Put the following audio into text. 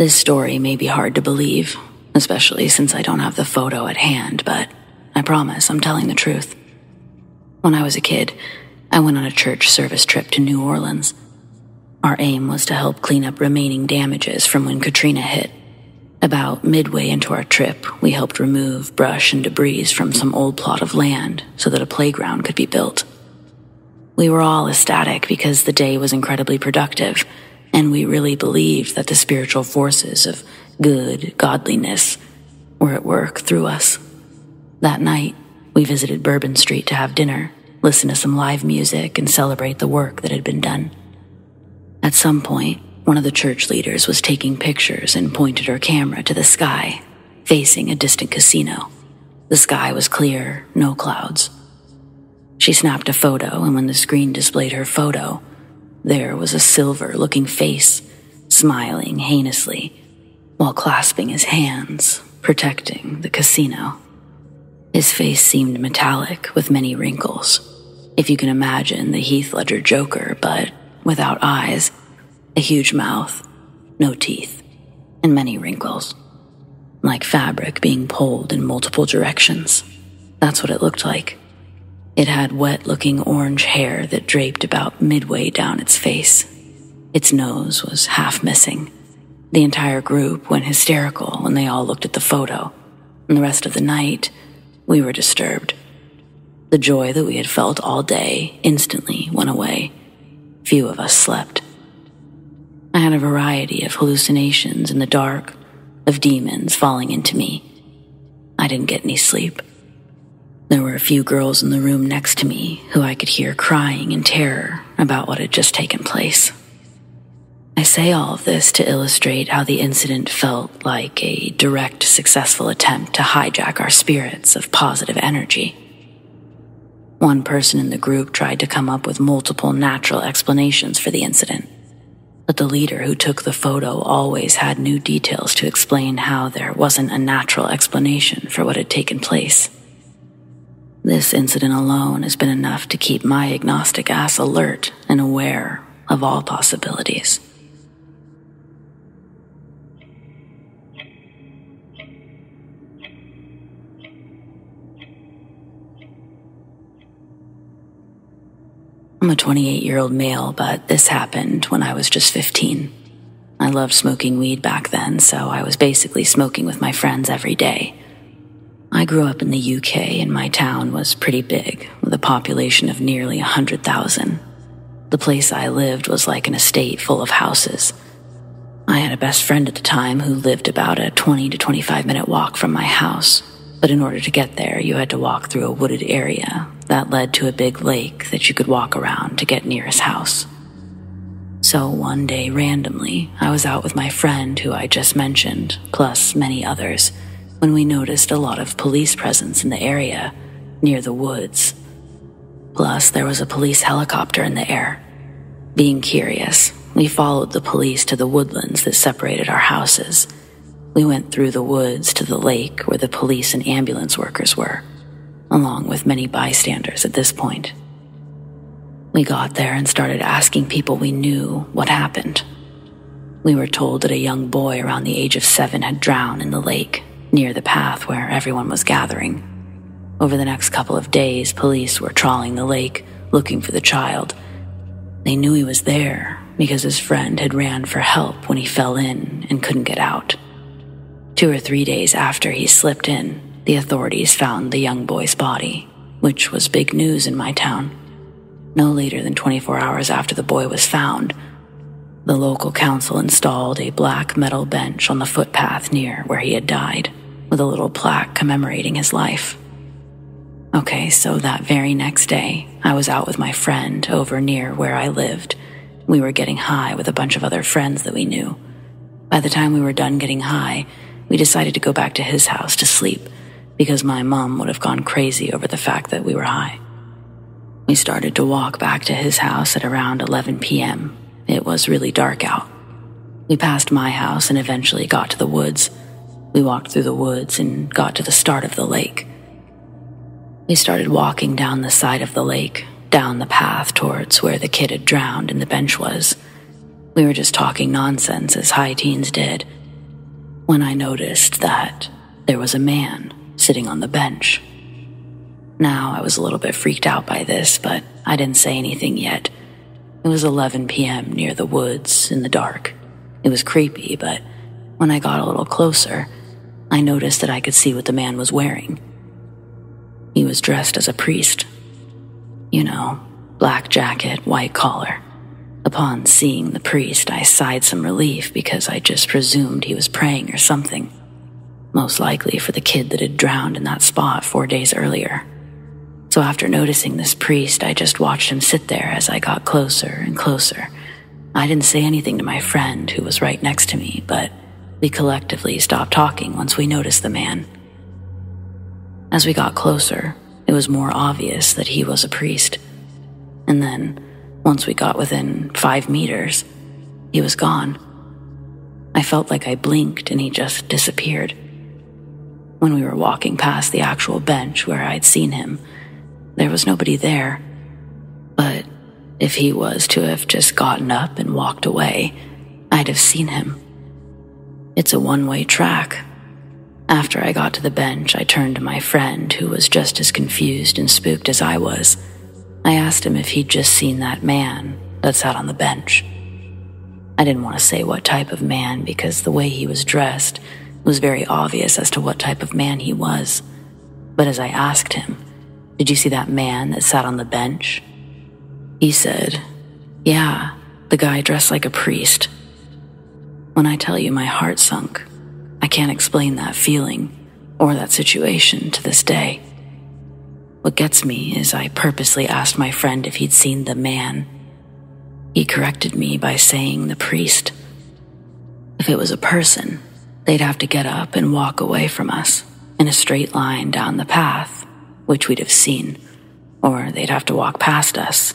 This story may be hard to believe, especially since I don't have the photo at hand, but I promise I'm telling the truth. When I was a kid, I went on a church service trip to New Orleans. Our aim was to help clean up remaining damages from when Katrina hit. About midway into our trip, we helped remove brush and debris from some old plot of land so that a playground could be built. We were all ecstatic because the day was incredibly productive, and we really believed that the spiritual forces of good, godliness were at work through us. That night, we visited Bourbon Street to have dinner, listen to some live music, and celebrate the work that had been done. At some point, one of the church leaders was taking pictures and pointed her camera to the sky, facing a distant casino. The sky was clear, no clouds. She snapped a photo, and when the screen displayed her photo, there was a silver looking face, smiling heinously, while clasping his hands, protecting the casino. His face seemed metallic with many wrinkles. If you can imagine the Heath Ledger Joker, but without eyes, a huge mouth, no teeth, and many wrinkles. Like fabric being pulled in multiple directions. That's what it looked like. It had wet looking orange hair that draped about midway down its face. Its nose was half missing. The entire group went hysterical when they all looked at the photo, and the rest of the night, we were disturbed. The joy that we had felt all day instantly went away. Few of us slept. I had a variety of hallucinations in the dark, of demons falling into me. I didn't get any sleep. There were a few girls in the room next to me who I could hear crying in terror about what had just taken place. I say all of this to illustrate how the incident felt like a direct, successful attempt to hijack our spirits of positive energy. One person in the group tried to come up with multiple natural explanations for the incident, but the leader who took the photo always had new details to explain how there wasn't a natural explanation for what had taken place. This incident alone has been enough to keep my agnostic ass alert and aware of all possibilities. I'm a 28 year old male, but this happened when I was just 15. I loved smoking weed back then, so I was basically smoking with my friends every day. I grew up in the UK and my town was pretty big, with a population of nearly 100,000. The place I lived was like an estate full of houses. I had a best friend at the time who lived about a 20 to 25 minute walk from my house, but in order to get there, you had to walk through a wooded area that led to a big lake that you could walk around to get near his house. So one day, randomly, I was out with my friend who I just mentioned, plus many others, when we noticed a lot of police presence in the area near the woods. Plus, there was a police helicopter in the air. Being curious, we followed the police to the woodlands that separated our houses. We went through the woods to the lake where the police and ambulance workers were along with many bystanders at this point. We got there and started asking people we knew what happened. We were told that a young boy around the age of seven had drowned in the lake near the path where everyone was gathering. Over the next couple of days, police were trawling the lake looking for the child. They knew he was there because his friend had ran for help when he fell in and couldn't get out. Two or three days after he slipped in, the authorities found the young boy's body, which was big news in my town. No later than 24 hours after the boy was found, the local council installed a black metal bench on the footpath near where he had died, with a little plaque commemorating his life. Okay, so that very next day, I was out with my friend over near where I lived. We were getting high with a bunch of other friends that we knew. By the time we were done getting high, we decided to go back to his house to sleep because my mom would have gone crazy over the fact that we were high. We started to walk back to his house at around 11 p.m. It was really dark out. We passed my house and eventually got to the woods. We walked through the woods and got to the start of the lake. We started walking down the side of the lake, down the path towards where the kid had drowned and the bench was. We were just talking nonsense as high teens did, when I noticed that there was a man sitting on the bench. Now, I was a little bit freaked out by this, but I didn't say anything yet. It was 11 p.m. near the woods in the dark. It was creepy, but when I got a little closer, I noticed that I could see what the man was wearing. He was dressed as a priest. You know, black jacket, white collar. Upon seeing the priest, I sighed some relief because I just presumed he was praying or something. Most likely for the kid that had drowned in that spot four days earlier. So after noticing this priest, I just watched him sit there as I got closer and closer. I didn't say anything to my friend who was right next to me, but we collectively stopped talking once we noticed the man. As we got closer, it was more obvious that he was a priest. And then, once we got within five meters, he was gone. I felt like I blinked and he just disappeared. When we were walking past the actual bench where I'd seen him, there was nobody there. But if he was to have just gotten up and walked away, I'd have seen him. It's a one way track. After I got to the bench, I turned to my friend, who was just as confused and spooked as I was. I asked him if he'd just seen that man that sat on the bench. I didn't want to say what type of man because the way he was dressed was very obvious as to what type of man he was. But as I asked him, Did you see that man that sat on the bench? He said, Yeah, the guy dressed like a priest. When I tell you my heart sunk, I can't explain that feeling or that situation to this day. What gets me is I purposely asked my friend if he'd seen the man. He corrected me by saying the priest. If it was a person, they'd have to get up and walk away from us in a straight line down the path, which we'd have seen, or they'd have to walk past us